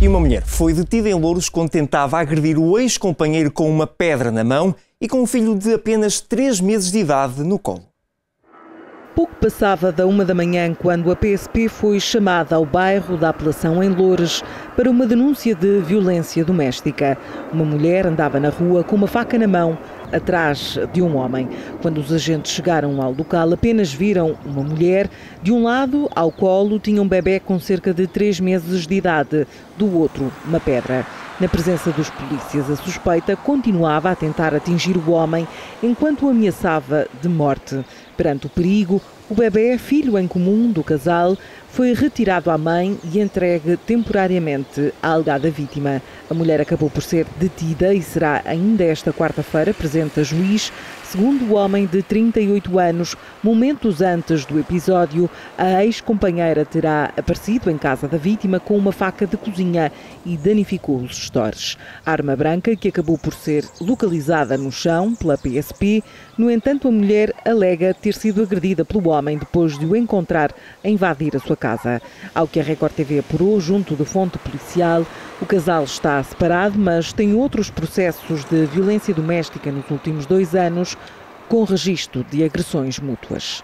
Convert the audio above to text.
E uma mulher foi detida em Louros quando tentava agredir o ex-companheiro com uma pedra na mão e com um filho de apenas 3 meses de idade no colo. Pouco passava da uma da manhã quando a PSP foi chamada ao bairro da apelação em Loures para uma denúncia de violência doméstica. Uma mulher andava na rua com uma faca na mão, atrás de um homem. Quando os agentes chegaram ao local, apenas viram uma mulher. De um lado, ao colo, tinha um bebê com cerca de três meses de idade, do outro, uma pedra. Na presença dos polícias, a suspeita continuava a tentar atingir o homem enquanto o ameaçava de morte. Perante o perigo, o bebê, filho em comum do casal, foi retirado à mãe e entregue temporariamente à alegada vítima. A mulher acabou por ser detida e será ainda esta quarta-feira presente a juiz. Segundo o homem de 38 anos, momentos antes do episódio, a ex-companheira terá aparecido em casa da vítima com uma faca de cozinha e danificou os estores. Arma branca que acabou por ser localizada no chão pela PSP. No entanto, a mulher alega ter sido agredida pelo homem depois de o encontrar a invadir a sua casa. Ao que a Record TV apurou, junto de fonte policial, o casal está separado, mas tem outros processos de violência doméstica nos últimos dois anos, com registro de agressões mútuas.